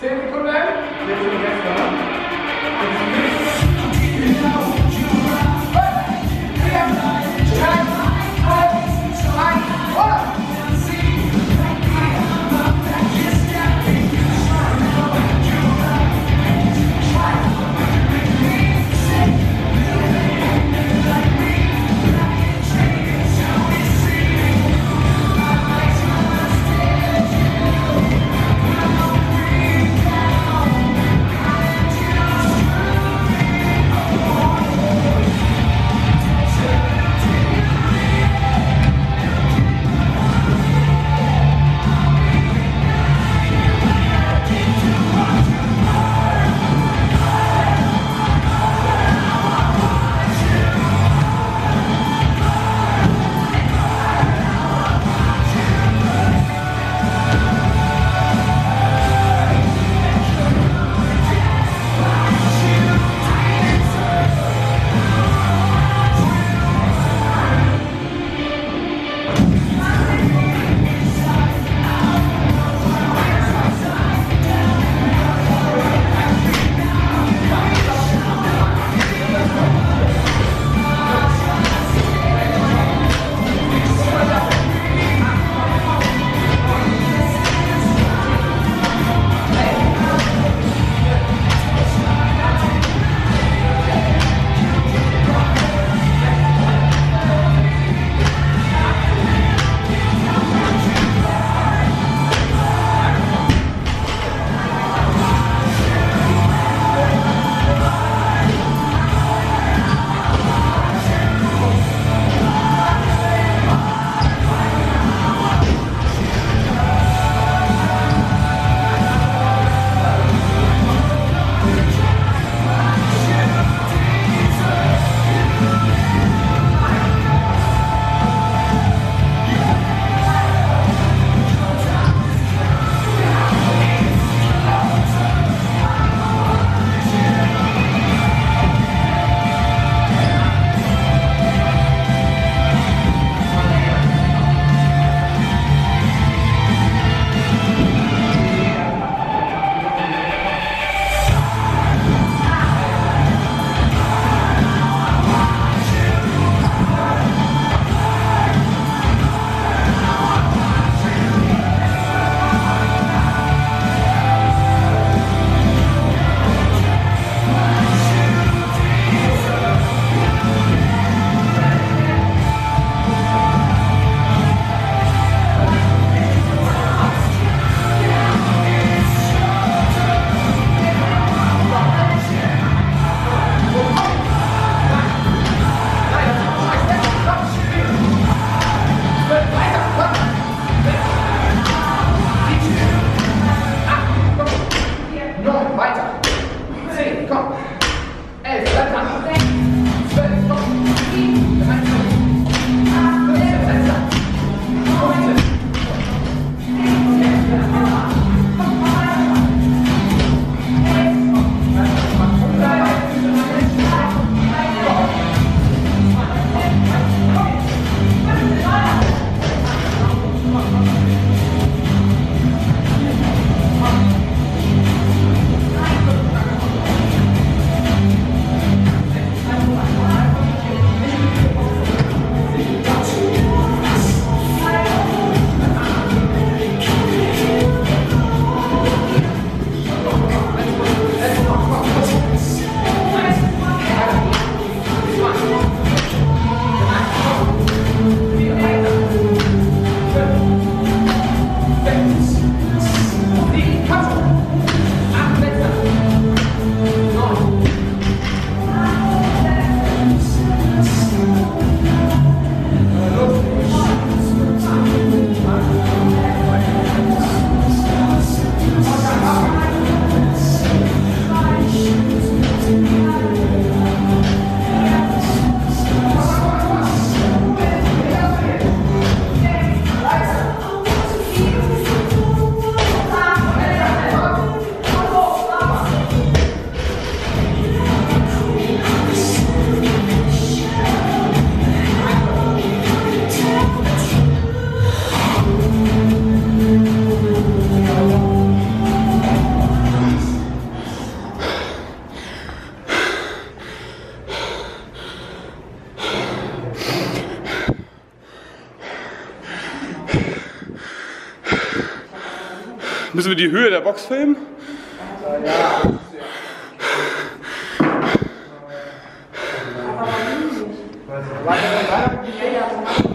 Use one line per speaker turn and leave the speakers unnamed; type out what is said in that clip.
Sempre por bem. Sempre por bem.
Müssen wir die Höhe der Box filmen?
Weiter, weiter.